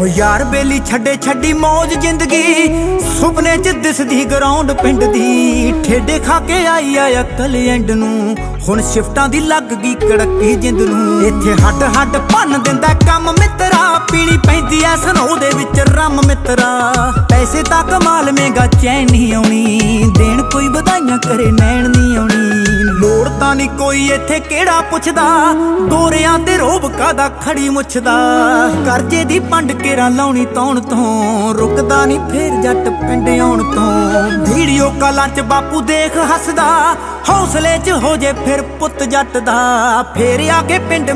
ਹੋ ਯਾਰ ਬੇਲੀ ਛੱਡੇ ਛੱਡੀ ਮੌਜ ਜ਼ਿੰਦਗੀ। ਸੁਪਨੇ 'ਚ ਦਿਸਦੀ ਗਰਾਊਂਡ ਪਿੰਡ ਦੀ। ਠੇਡੇ ਖਾ ਕੇ ਆਈ ਆ ਅਕਲ ਐਂਡ ਨੂੰ। ਹੁਣ ਸ਼ਿਫਟਾਂ ਦੀ ਲੱਗ ਗਈ ਕੜਕੀ ਜਿੰਦ ਨੂੰ। ਇੱਥੇ ਹੱਡ ਹੱਡ ਭੰਨ ਦਿੰਦਾ ਕੰਮ ਮਿੱਤਰਾ। ਪੀਣੀ ਪੈਂਦੀ ਐ ਸਨੋ ਦੇ ਵਿੱਚ ਰਮ ਮਿੱਤਰਾ। ਪੈਸੇ ਤਾਂ ਕਮਾਲ ਮੇਗਾ ਚੈਨ ਨਹੀਂ ਆਉਣੀ। ਦੇਣ ਕੋਈ ਵਧਾਈਆਂ ਕਰੇ, ਨੈਣ ਨਹੀਂ ਆਉਣੀ। ਲੋੜ ਨਹੀਂ ਕੋਈ ਇੱਥੇ ਕਿਹੜਾ ਪੁੱਛਦਾ। ਗੋਰਿਆਂ ਤੇ ਰੋਬ ਕਾਦਾ ਖੜੀ ਮੁੱਛਦਾ। ਕਰਜੇ ਦੀ ਪੰਡ ਕੇਰਾ ਲਾਉਣੀ ਤੌਣ ਤੋਂ। ਰੁਕਦਾ ਨਹੀਂ ਫੇਰ ਜੱਟ ਪਿੰਡ ਆਉਣ ਤੋਂ। ਵੀਡੀਓ ਕਾਲਾਂ 'ਚ ਬਾਪੂ ਦੇਖ ਹੱਸਦਾ। ਹੌਸਲੇ 'ਚ ਹੋ ਜੇ ਫਿਰ ਪੁੱਤ ਜੱਟ ਦਾ ਫੇਰ ਆ ਕੇ ਪਿੰਡ